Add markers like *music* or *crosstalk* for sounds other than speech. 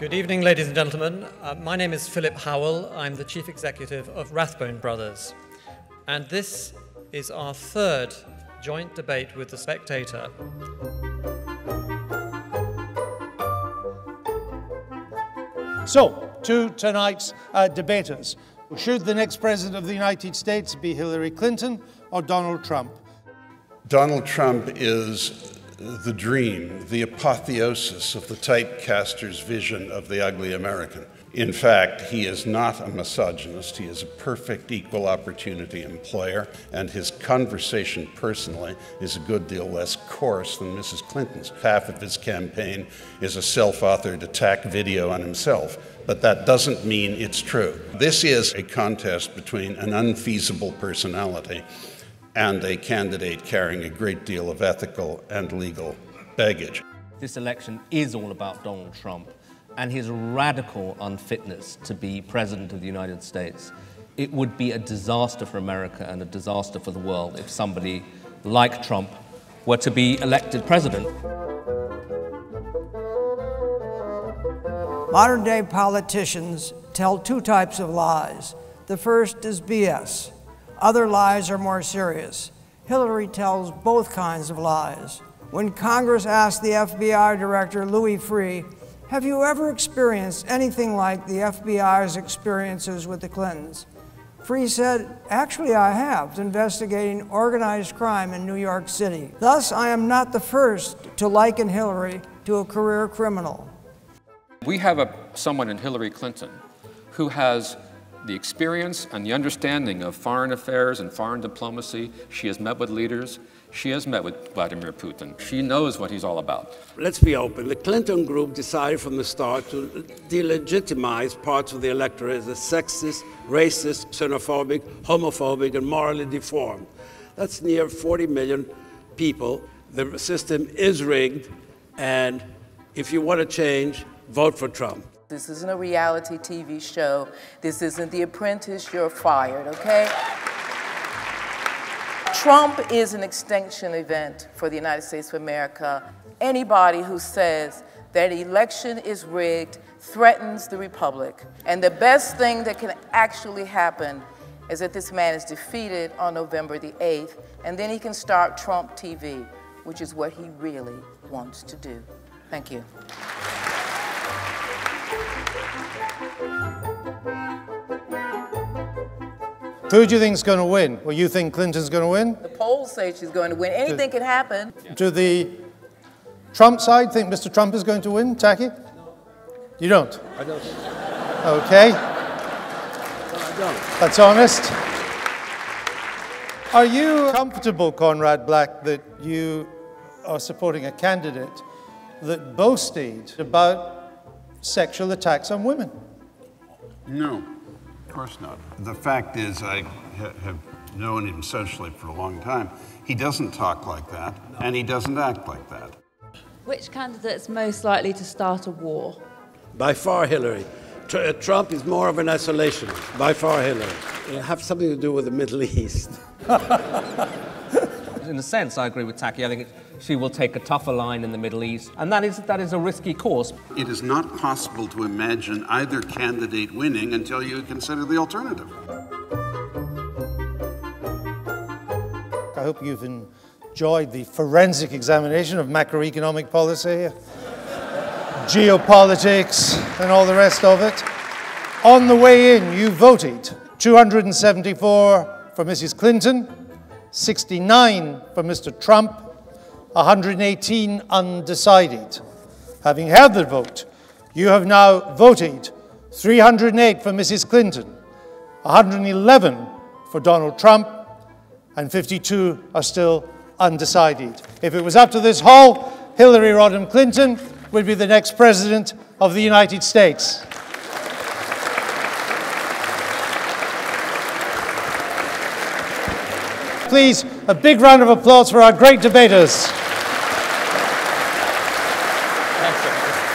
Good evening, ladies and gentlemen. Uh, my name is Philip Howell. I'm the chief executive of Rathbone Brothers. And this is our third joint debate with The Spectator. So, to tonight's uh, debaters. Should the next president of the United States be Hillary Clinton or Donald Trump? Donald Trump is the dream, the apotheosis of the typecaster's vision of the ugly American. In fact, he is not a misogynist. He is a perfect equal opportunity employer, and his conversation personally is a good deal less coarse than Mrs. Clinton's. Half of his campaign is a self authored attack video on himself, but that doesn't mean it's true. This is a contest between an unfeasible personality and a candidate carrying a great deal of ethical and legal baggage. This election is all about Donald Trump and his radical unfitness to be President of the United States. It would be a disaster for America and a disaster for the world if somebody like Trump were to be elected president. Modern day politicians tell two types of lies. The first is BS. Other lies are more serious. Hillary tells both kinds of lies. When Congress asked the FBI Director Louis Freeh, have you ever experienced anything like the FBI's experiences with the Clintons? Freeh said, Actually, I have, investigating organized crime in New York City. Thus, I am not the first to liken Hillary to a career criminal. We have a, someone in Hillary Clinton who has the experience and the understanding of foreign affairs and foreign diplomacy. She has met with leaders. She has met with Vladimir Putin. She knows what he's all about. Let's be open. The Clinton group decided from the start to delegitimize parts of the electorate as a sexist, racist, xenophobic, homophobic, and morally deformed. That's near 40 million people. The system is rigged, and if you want to change, vote for Trump. This isn't a reality TV show. This isn't The Apprentice. You're fired, okay? Trump is an extinction event for the United States of America. Anybody who says that election is rigged threatens the republic. And the best thing that can actually happen is that this man is defeated on November the 8th, and then he can start Trump TV, which is what he really wants to do. Thank you. Who do you think is going to win? Well, you think Clinton's going to win? The polls say she's going to win. Anything do, can happen. Do the Trump side think Mr. Trump is going to win, Taki? No. You don't? I don't. Okay. No, I don't. That's honest. Are you comfortable, Conrad Black, that you are supporting a candidate that boasted about sexual attacks on women? No. Of course not. The fact is, I ha have known him socially for a long time. He doesn't talk like that, and he doesn't act like that. Which candidate is most likely to start a war? By far, Hillary. Tr uh, Trump is more of an isolationist. By far, Hillary. It has something to do with the Middle *laughs* East. in a sense, I agree with Taki. I think she will take a tougher line in the Middle East, and that is, that is a risky course. It is not possible to imagine either candidate winning until you consider the alternative. I hope you've enjoyed the forensic examination of macroeconomic policy, geopolitics, and all the rest of it. On the way in, you voted 274 for Mrs. Clinton, 69 for Mr. Trump, 118 undecided. Having had the vote, you have now voted 308 for Mrs. Clinton, 111 for Donald Trump, and 52 are still undecided. If it was up to this hall, Hillary Rodham Clinton would be the next president of the United States. Please, a big round of applause for our great debaters. Thanks, sir.